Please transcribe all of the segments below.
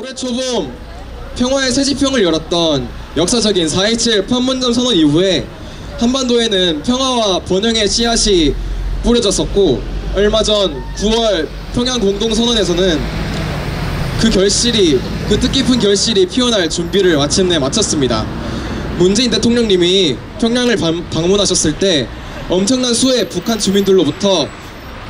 올해 초봄 평화의 새 지평을 열었던 역사적인 4.27 판문점 선언 이후에 한반도에는 평화와 번영의 씨앗이 뿌려졌었고 얼마 전 9월 평양 공동선언에서는 그 결실이 그 뜻깊은 결실이 피어날 준비를 마침내 마쳤습니다. 문재인 대통령님이 평양을 방- 방문하셨을 때 엄청난 수의 북한 주민들로부터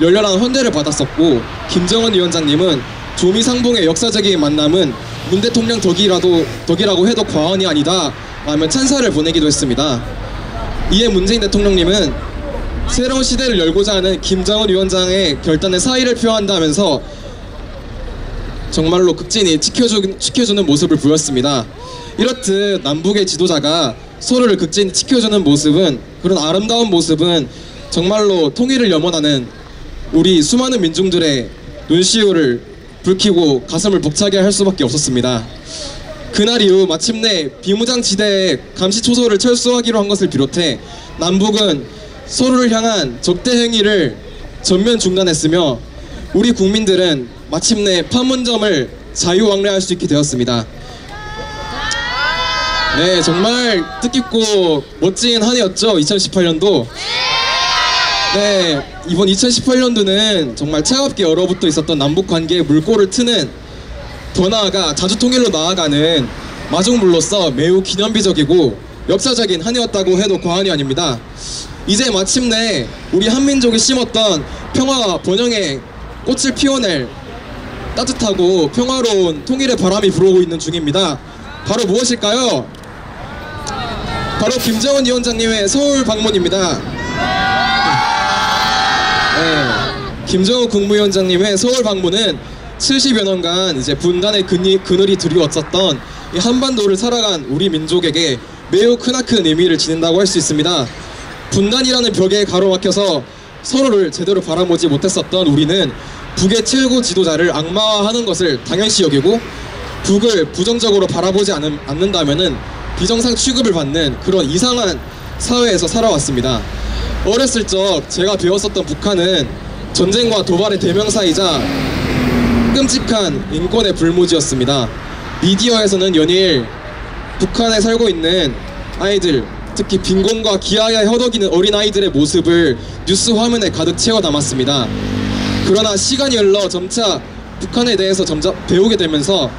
열렬한 환대를 받았었고 김정은 위원장님은 조미상봉의 역사적인 만남은 문 대통령 덕이라도 덕이라고 해도 과언이 아니다 라며 찬사를 보내기도 했습니다. 이에 문재인 대통령님은 새로운 시대를 열고자 하는 김정은 위원장의 결단에 사의를 표한다면서 정말로 극진히 지켜주, 지켜주는 모습을 보였습니다. 이렇듯 남북의 지도자가 서로를 극진히 지켜주는 모습은 그런 아름다운 모습은 정말로 통일을 염원하는 우리 수많은 민중들의 눈시울을 붉히고 가슴을 벅차게 할 수밖에 없었습니다. 그날 이후 마침내 비무장지대의 감시초소를 철수하기로 한 것을 비롯해 남북은 서로를 향한 적대 행위를 전면 중단했으며 우리 국민들은 마침내 판문점을 자유왕래할 수 있게 되었습니다. 네, 정말 뜻깊고 멋진 한 해였죠, 2018년도. 네, 이번 2018년도는 정말 차갑게 얼어붙어 있었던 남북 관계의 물꼬를 트는 더 나아가 자주 통일로 나아가는 마중물로서 매우 기념비적이고 역사적인 한 해였다고 해도 과언이 아닙니다. 이제 마침내 우리 한민족이 심었던 평화와 번영의 꽃을 피워낼 따뜻하고 평화로운 통일의 바람이 불어오고 있는 중입니다. 바로 무엇일까요? 바로 김정은 위원장님의 서울 방문입니다. 네, 김정은 국무위원장님의 서울 방문은 70여 년간 이제 분단의 그니, 그늘이 드리웠었던 이 한반도를 살아간 우리 민족에게 매우 크나큰 의미를 지닌다고 할 수 있습니다. 분단이라는 벽에 가로막혀서 서로를 제대로 바라보지 못했었던 우리는 북의 최고 지도자를 악마화하는 것을 당연시 여기고 북을 부정적으로 바라보지 않은, 않는다면은 비정상 취급을 받는 그런 이상한 사회에서 살아왔습니다. 어렸을 적 제가 배웠었던 북한은 전쟁과 도발의 대명사이자 끔찍한 인권의 불모지였습니다. 미디어에서는 연일 북한에 살고 있는 아이들, 특히 빈곤과 기아에 허덕이는 어린 아이들의 모습을 뉴스 화면에 가득 채워 담았습니다. 그러나 시간이 흘러 점차 북한에 대해서 점점 배우게 되면서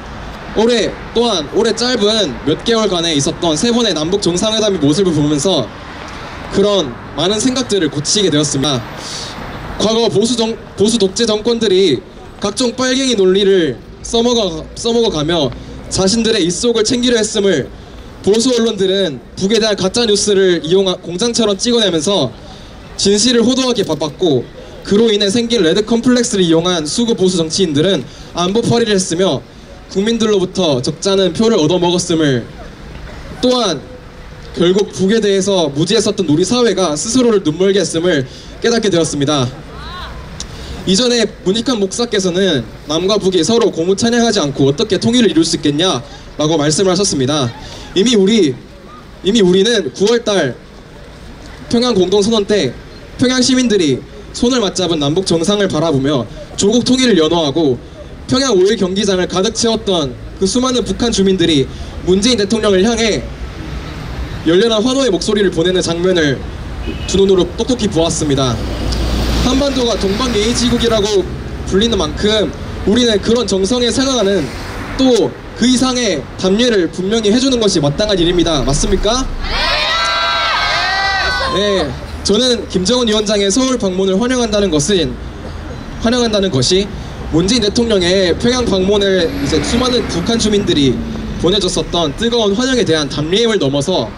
올해 또한 올해 짧은 몇 개월간에 있었던 세 번의 남북 정상회담의 모습을 보면서 그런 많은 생각들을 고치게 되었습니다. 과거 보수 정, 보수 독재 정권들이 각종 빨갱이 논리를 써먹어 써먹어가며 자신들의 입속을 챙기려 했음을 보수 언론들은 북에 대한 가짜 뉴스를 이용한 공장처럼 찍어내면서 진실을 호도하기 바빴고 그로 인해 생긴 레드 컴플렉스를 이용한 수구 보수 정치인들은 안보팔이를 했으며 국민들로부터 적잖은 표를 얻어먹었음을 또한 결국 북에 대해서 무지했었던 우리 사회가 스스로를 눈멀게 했음을 깨닫게 되었습니다. 이전에 문익환 목사께서는 남과 북이 서로 고무 찬양하지 않고 어떻게 통일을 이룰 수 있겠냐라고 말씀을 하셨습니다. 이미 우리 이미 우리는 9월달 평양 공동선언 때 평양 시민들이 손을 맞잡은 남북 정상을 바라보며 조국 통일을 연호하고 평양 5일 경기장을 가득 채웠던 그 수많은 북한 주민들이 문재인 대통령을 향해 열렬한 환호의 목소리를 보내는 장면을 두 눈으로 똑똑히 보았습니다. 한반도가 동방 예의지국이라고 불리는 만큼 우리는 그런 정성에 생각하는 또 그 이상의 담례를 분명히 해주는 것이 마땅한 일입니다. 맞습니까? 네, 저는 김정은 위원장의 서울 방문을 환영한다는 것은 환영한다는 것이 문재인 대통령의 평양 방문을 이제 수많은 북한 주민들이 보내줬었던 뜨거운 환영에 대한 담례임을 넘어서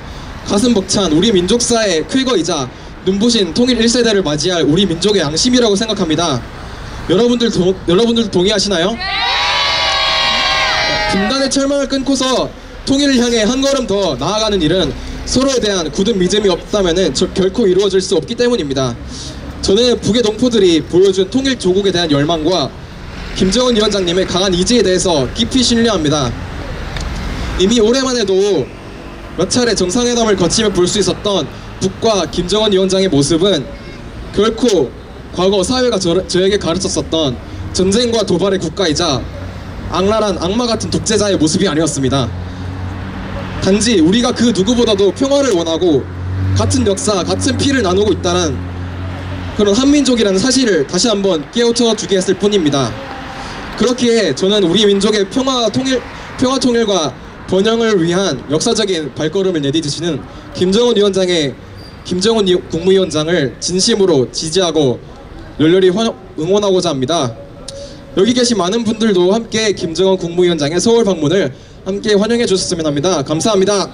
가슴 벅찬 우리 민족사의 쾌거이자 눈부신 통일 1세대를 맞이할 우리 민족의 양심이라고 생각합니다. 여러분들 도, 여러분들 동의하시나요? 분단의 철망을 끊고서 통일을 향해 한 걸음 더 나아가는 일은 서로에 대한 굳은 믿음이 없다면 결코 이루어질 수 없기 때문입니다. 저는 북의 동포들이 보여준 통일 조국에 대한 열망과 김정은 위원장님의 강한 의지에 대해서 깊이 신뢰합니다. 이미 올해만 해도 몇 차례 정상회담을 거치며 볼 수 있었던 북과 김정은 위원장의 모습은 결코 과거 사회가 저, 저에게 가르쳤었던 전쟁과 도발의 국가이자 악랄한 악마 같은 독재자의 모습이 아니었습니다. 단지 우리가 그 누구보다도 평화를 원하고 같은 역사, 같은 피를 나누고 있다는 그런 한민족이라는 사실을 다시 한번 깨우쳐 주게 했을 뿐입니다. 그렇기에 저는 우리 민족의 평화 통일, 평화 통일과 번영을 위한 역사적인 발걸음을 내디디시는 김정은 위원장의 김정은 위- 국무위원장을 진심으로 지지하고 열렬히 환- 응원하고자 합니다. 여기 계신 많은 분들도 함께 김정은 국무위원장의 서울 방문을 함께 환영해 주셨으면 합니다. 감사합니다.